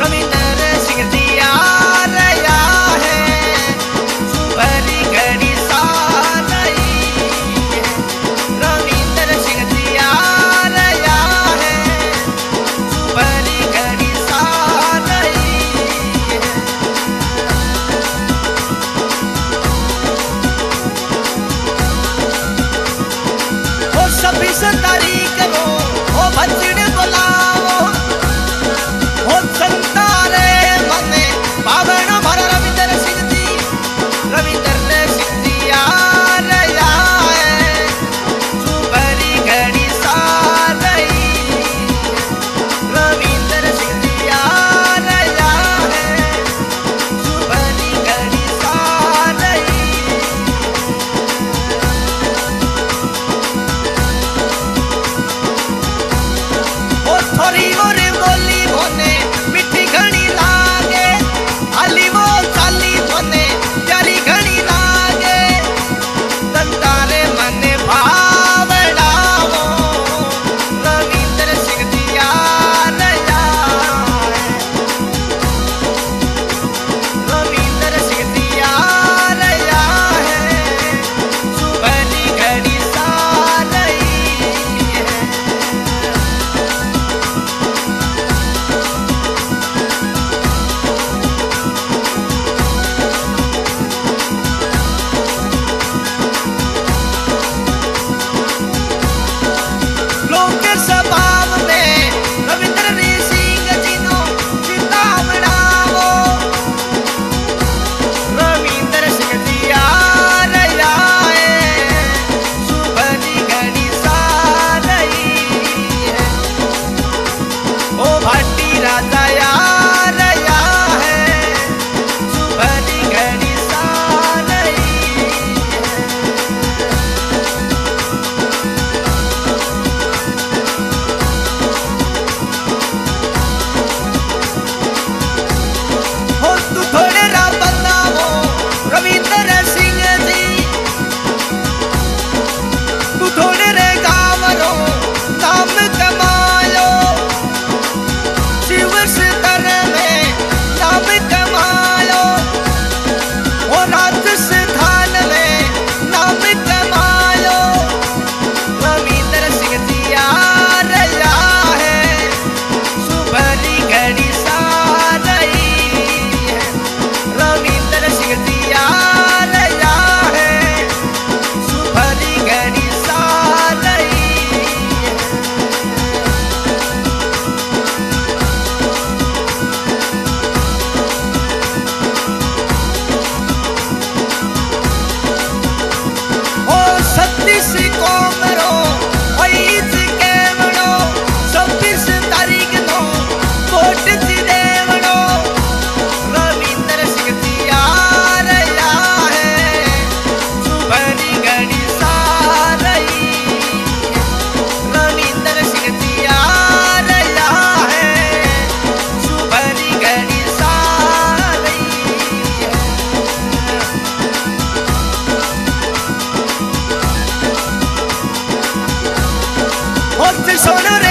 रविंदर सिंह जी आ है। सुअरी घड़ी सा रविंदर सिंह जी आ है। सुअरी घड़ी सा ओ छब्बीस तारीख को ओ se come Dulce el sonor